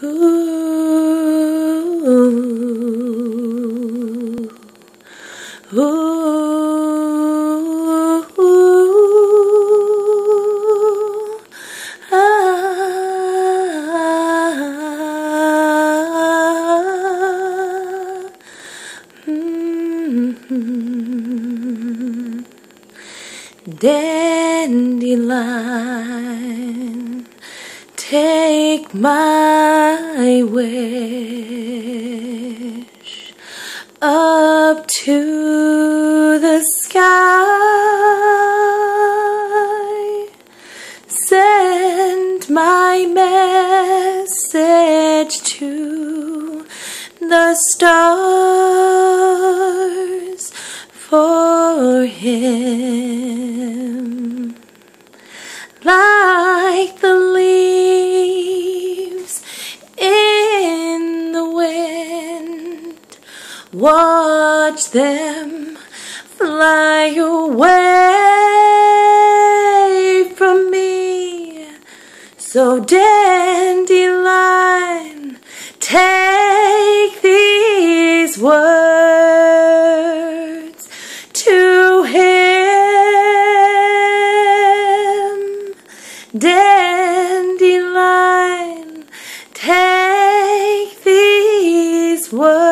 Ooh, ooh, ah, mm-hmm. Dandelion, take my wish up to the sky. Send my message to the stars for him. Watch them fly away from me. So, dandelion, take these words to him. Dandelion, take these words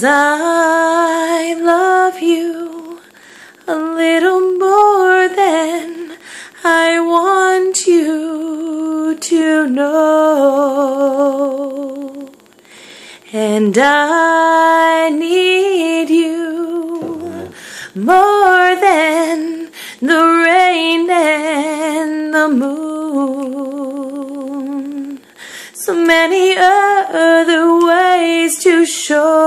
Cause I love you a little more than I want you to know. And I need you more than the rain and the moon. So many other ways to show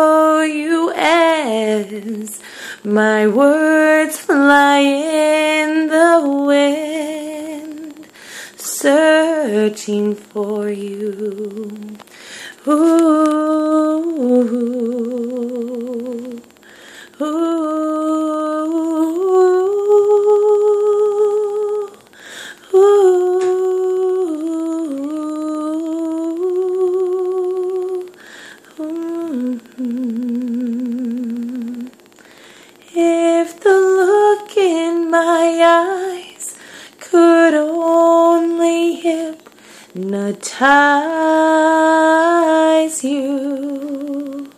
as my words fly in the wind, searching for you. Ooh, my eyes. Could only hypnotize you,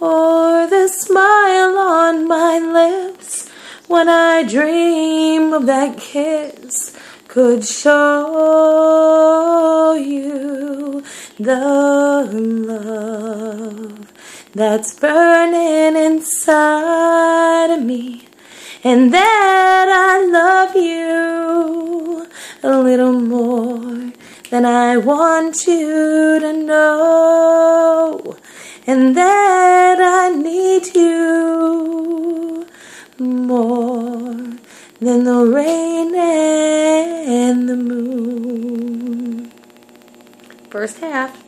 or the smile on my lips when I dream of that kiss could show you the love that's burning inside of me, and that I love you a little more than I want you to know, and that I need you more than the rain and the moon. First half.